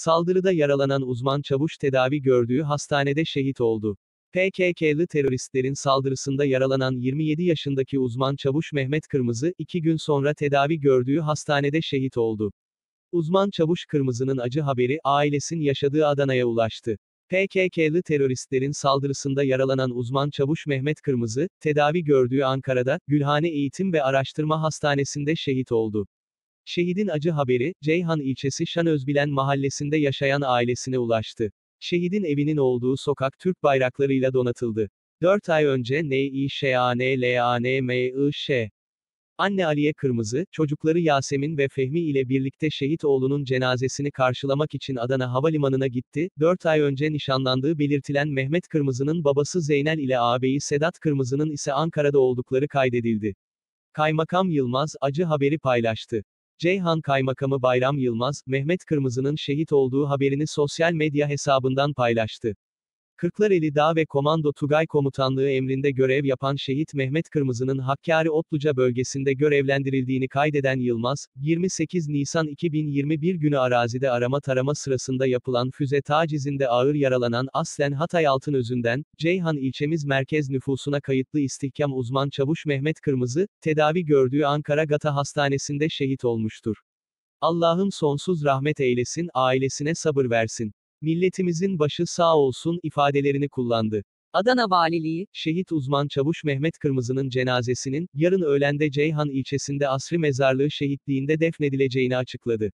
Saldırıda yaralanan uzman çavuş tedavi gördüğü hastanede şehit oldu. PKK'lı teröristlerin saldırısında yaralanan 27 yaşındaki uzman çavuş Mehmet Kırmızı, iki gün sonra tedavi gördüğü hastanede şehit oldu. Uzman çavuş Kırmızı'nın acı haberi, ailesin yaşadığı Adana'ya ulaştı. PKK'lı teröristlerin saldırısında yaralanan uzman çavuş Mehmet Kırmızı, tedavi gördüğü Ankara'da, Gülhane Eğitim ve Araştırma Hastanesi'nde şehit oldu. Şehidin acı haberi, Ceyhan ilçesi Şanözbilen mahallesinde yaşayan ailesine ulaştı. Şehidin evinin olduğu sokak Türk bayraklarıyla donatıldı. 4 ay önce NİŞANLANMIŞ. Anne Aliye Kırmızı, çocukları Yasemin ve Fehmi ile birlikte şehit oğlunun cenazesini karşılamak için Adana Havalimanı'na gitti. 4 ay önce nişanlandığı belirtilen Mehmet Kırmızı'nın babası Zeynel ile ağabeyi Sedat Kırmızı'nın ise Ankara'da oldukları kaydedildi. Kaymakam Yılmaz, acı haberi paylaştı. Ceyhan Kaymakamı Bayram Yılmaz, Mehmet Kırmızı'nın şehit olduğu haberini sosyal medya hesabından paylaştı. Kırklareli Dağ ve Komando Tugay Komutanlığı emrinde görev yapan şehit Mehmet Kırmızı'nın Hakkari Otluca bölgesinde görevlendirildiğini kaydeden Yılmaz, 28 Nisan 2021 günü arazide arama tarama sırasında yapılan füze tacizinde ağır yaralanan aslen Hatay Altınözü'nden, Ceyhan ilçemiz merkez nüfusuna kayıtlı istihkam uzman çavuş Mehmet Kırmızı, tedavi gördüğü Ankara Gata Hastanesi'nde şehit olmuştur. Allah'ım sonsuz rahmet eylesin, ailesine sabır versin. Milletimizin başı sağ olsun ifadelerini kullandı. Adana Valiliği, Şehit uzman çavuş Mehmet Kırmızı'nın cenazesinin, yarın öğlende Ceyhan ilçesinde Asri Mezarlığı şehitliğinde defnedileceğini açıkladı.